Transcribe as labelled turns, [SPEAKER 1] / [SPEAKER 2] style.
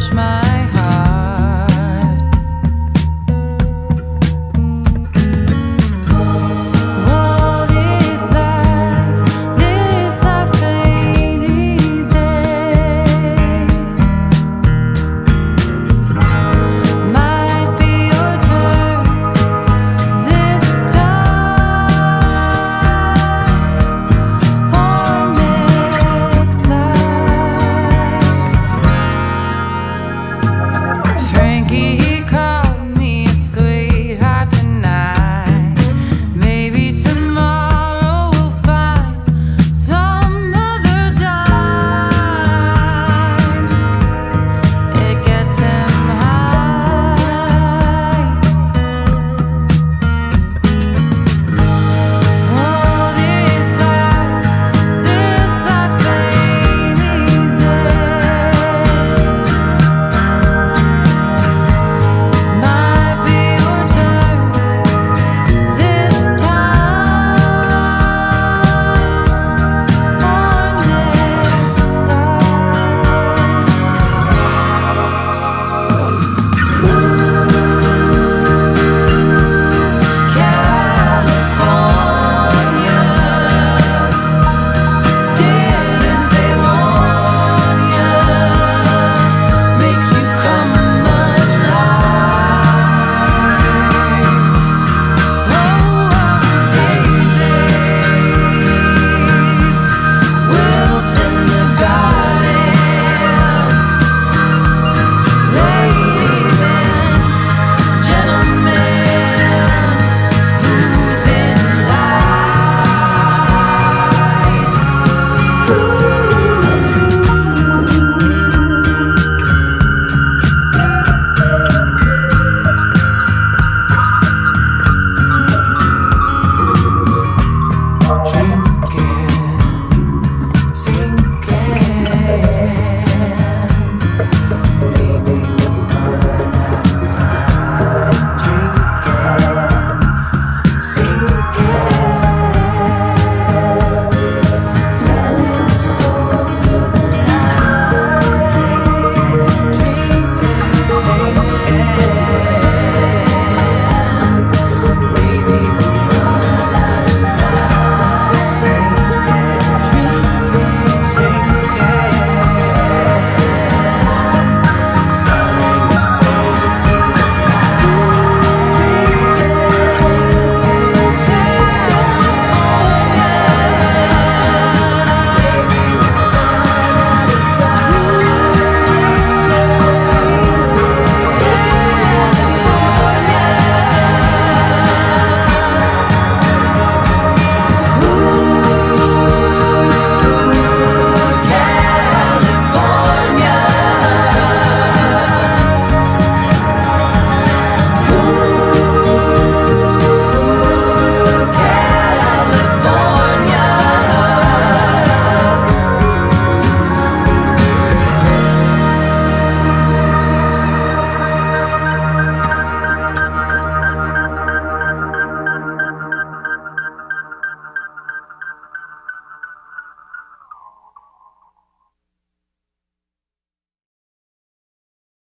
[SPEAKER 1] push my